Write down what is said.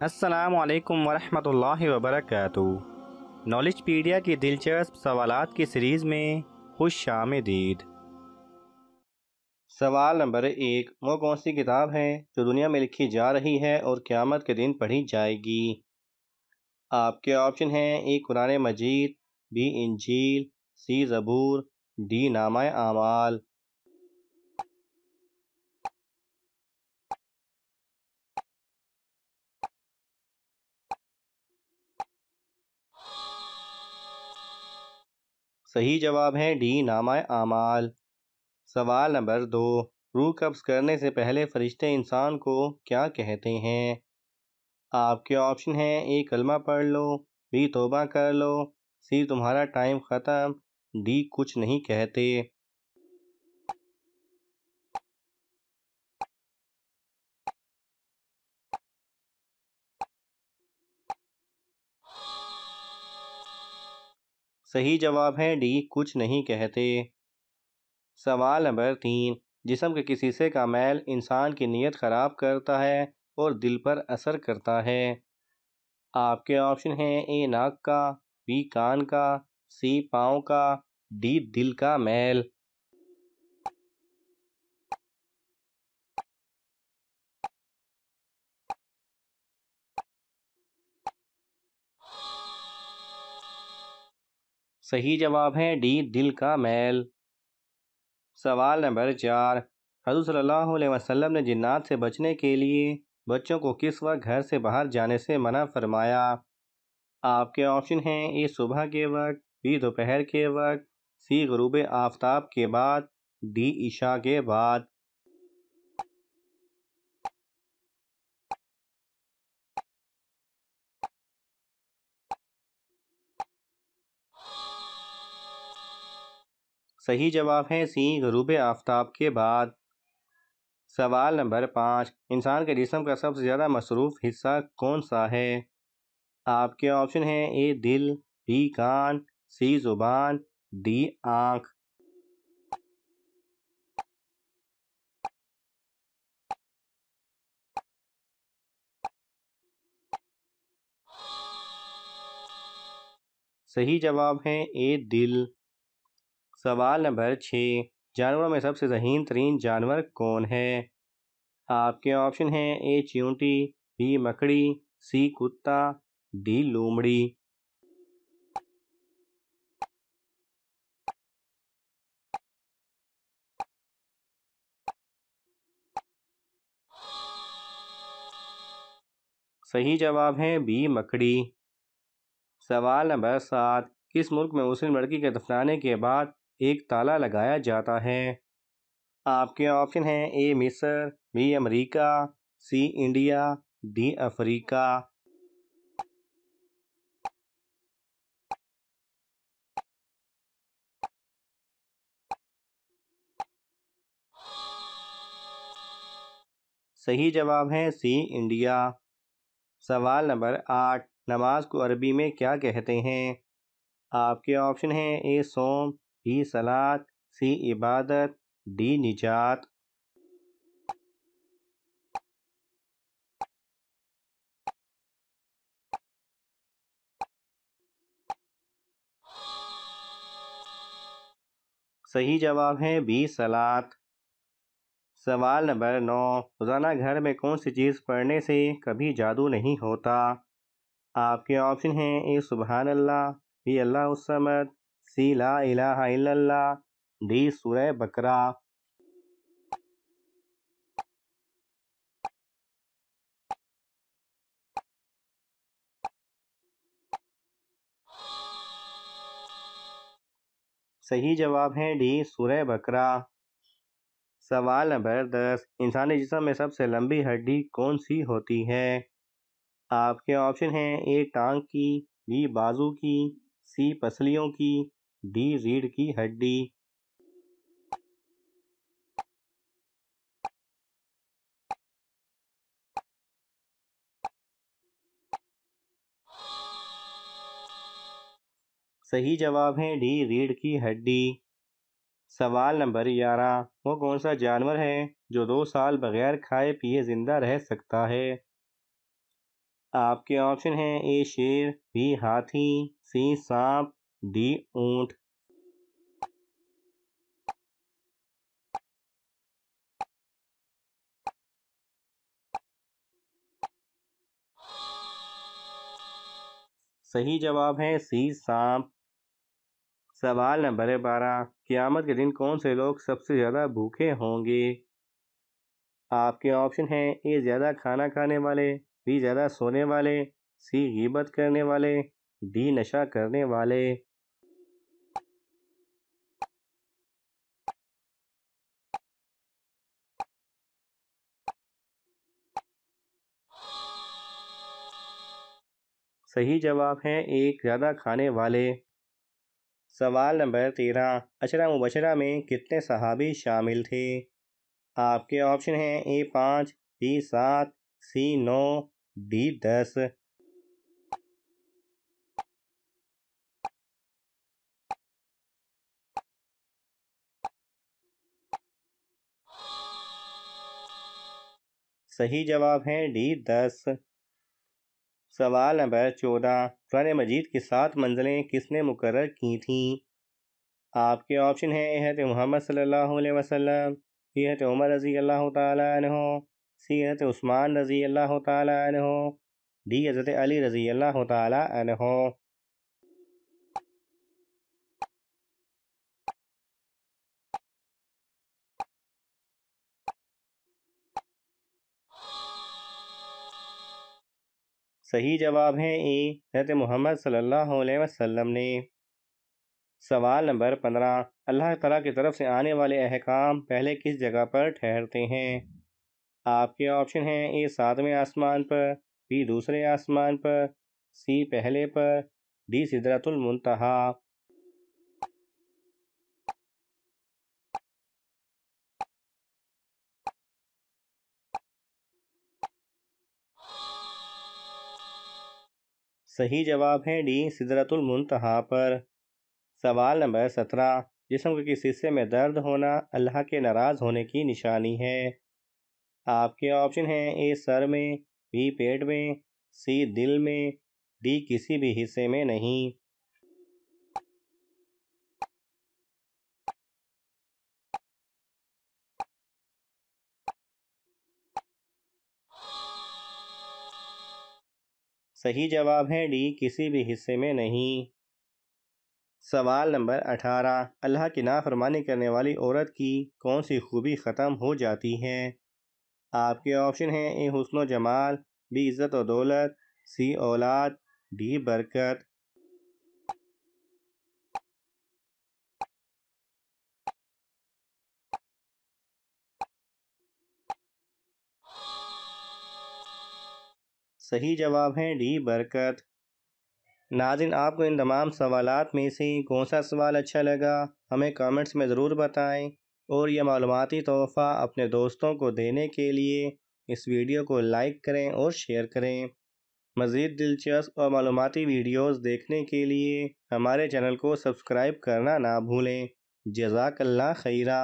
असलकम वरहमल वबरक नॉलेज पीडिया की दिलचस्प सवालात की सीरीज़ में खुश आमदीद। सवाल नंबर एक, वो कौन सी किताब है जो दुनिया में लिखी जा रही है और क़यामत के दिन पढ़ी जाएगी? आपके ऑप्शन हैं, ए कुरान मजीद बी, इंजील, सी, ज़बूर, डी नामा आमाल सही जवाब है डी नामा आमाल। सवाल नंबर दो, रू कब्ज़ करने से पहले फरिश्ते इंसान को क्या कहते हैं? आपके ऑप्शन हैं, ए कलमा पढ़ लो, बी तोबा कर लो, सी तुम्हारा टाइम ख़त्म, डी कुछ नहीं कहते। सही जवाब है डी, कुछ नहीं कहते। सवाल नंबर तीन, जिसम के किसी हिस्से का मैल इंसान की नीयत ख़राब करता है और दिल पर असर करता है? आपके ऑप्शन हैं ए, नाक का, बी, कान का, सी, पाँव का, डी, दिल का मैल। सही जवाब है डी, दिल का मैल। सवाल नंबर चार हजू सल्लल्लाहु वसल्लम ने जिन्नात से बचने के लिए बच्चों को किस वक्त घर से बाहर जाने से मना फरमाया? आपके ऑप्शन हैं, ए, सुबह के वक्त, बी, दोपहर के वक्त, सी गरूब आफ्ताब के बाद, डी, ईशा के बाद। सही जवाब है सी गरूब आफ्ताब के बाद। सवाल नंबर पाँच, इंसान के जिसम का सबसे ज़्यादा मसरूफ़ हिस्सा कौन सा है? आपके ऑप्शन हैं ए, दिल, बी, कान, सी, ज़ुबान, डी, आँख। सही जवाब है ए, दिल। सवाल नंबर छः, जानवरों में सबसे जहीन तरीन जानवर कौन है? आपके ऑप्शन हैं ए, चींटी, बी, मकड़ी, सी, कुत्ता, डी, लोमड़ी। सही जवाब है बी, मकड़ी। सवाल नंबर सात, किस मुल्क में मुस्लिम लड़की के दफनाने के बाद एक ताला लगाया जाता है। आपके ऑप्शन हैं ए, मिस्र, B, America, C, India, D, Africa. सही जवाब है सी, इंडिया। सवाल नंबर आठ, नमाज़ को अरबी में क्या कहते हैं? आपके ऑप्शन हैं ए, सोम बी सलात सी इबादत, डी निजात। सही जवाब है बी सलात सवाल नंबर नौ, रोज़ाना घर में कौन सी चीज़ पढ़ने से कभी जादू नहीं होता? आपके ऑप्शन हैं ए सुबहान अल्लाह बी अल्लाह समद सी ला इलाहा इल्लल्लाह, डी सूरह बकरा। सही जवाब है डी सूरह बकरा। सवाल नंबर दस, इंसानी जिसम में सबसे लंबी हड्डी कौन सी होती है? आपके ऑप्शन हैं ए टांग की, बी बाजू की, सी पसलियों की डी रीढ़ की हड्डी। सही जवाब है डी रीढ़ की हड्डी। सवाल नंबर ग्यारह, वो कौन सा जानवर है जो दो साल बगैर खाए पिए ज़िंदा रह सकता है? आपके ऑप्शन हैं ए शेर, बी हाथी, सी सांप डी ऊँट। सही जवाब है सी सांप। सवाल नंबर बारह, क़यामत के दिन कौन से लोग सबसे ज़्यादा भूखे होंगे? आपके ऑप्शन हैं ए, ज़्यादा खाना खाने वाले, बी, ज़्यादा सोने वाले, सी, गिबत करने वाले, डी, नशा करने वाले। सही जवाब है एक ज़्यादा खाने वाले। सवाल नंबर तेरह, अशरा मुबशरा में कितने सहाबी शामिल थे? आपके ऑप्शन हैं ए पाँच, बी सात, सी नौ, डी दस। सही जवाब है डी दस। सवाल नंबर चौदह कुरान मजीद की सात मंजिलें किसने मुकर की थीं? आपके ऑप्शन हैं एहत मोहम्मद सल्लल्लाहु अलैहि वसल्लम सीहत उमर रज़ी अल्लाह तहो सीहत उस्मान रज़ी अल्लाह तहो डी हज़रत अली रज़ी अल्लाह तहो सही जवाब है ए, हज़रत मोहम्मद सल्लल्लाहु अलैहि वसल्लम ने। सवाल नंबर पंद्रह, अल्लाह तला की तरफ़ से आने वाले अहकाम पहले किस जगह पर ठहरते हैं? आपके ऑप्शन हैं ए, सातवें आसमान पर, बी, दूसरे आसमान पर, सी, पहले पर, डी, सिदरतुल मुंतहा। सही जवाब है डी, सिदरतुल मुंतहा पर। सवाल नंबर सत्रह, जिसम के किस हिस्से में दर्द होना अल्लाह के नाराज़ होने की निशानी है? आपके ऑप्शन हैं ए, सर में, बी, पेट में, सी, दिल में, डी, किसी भी हिस्से में नहीं। सही जवाब है डी, किसी भी हिस्से में नहीं। सवाल नंबर अठारह, अल्लाह की नाफरमानी करने वाली औरत की कौन सी खूबी ख़त्म हो जाती है? आपके ऑप्शन हैं ए हुसन जमाल बी इज़्ज़त और दौलत सी, औलाद, डी, बरकत। सही जवाब है डी बरकत। नाजिन, आपको इन तमाम सवाल में से कौन सा सवाल अच्छा लगा, हमें कमेंट्स में ज़रूर बताएँ और यह मालूमती तोहफ़ा अपने दोस्तों को देने के लिए इस वीडियो को लाइक करें और शेयर करें। मज़ीद दिलचस्प और मालूमती वीडियोस देखने के लिए हमारे चैनल को सब्सक्राइब करना ना भूलें। जज़ाकल्ला खैरा।